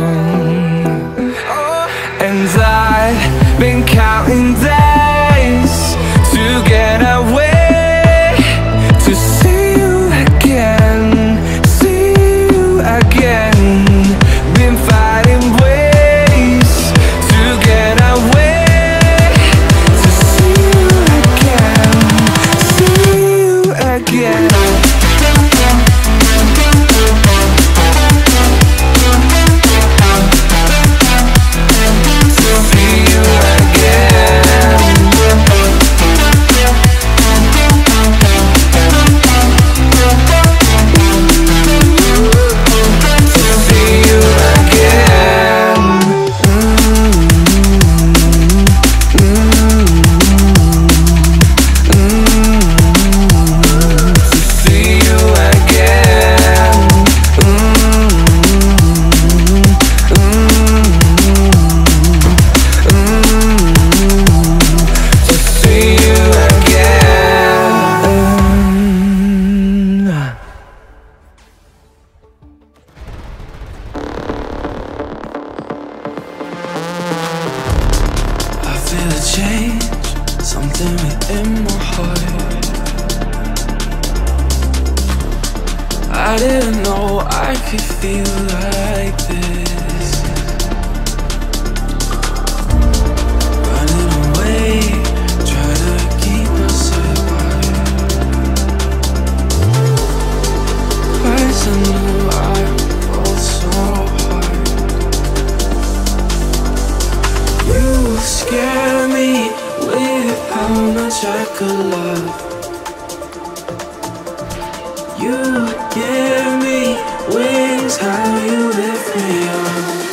one in my heart I didn't know I could feel like this. You give me wings, how you lift me up.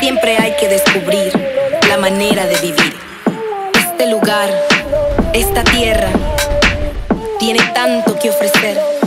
Siempre hay que descubrir la manera de vivir. Este lugar, esta tierra, tiene tanto que ofrecer.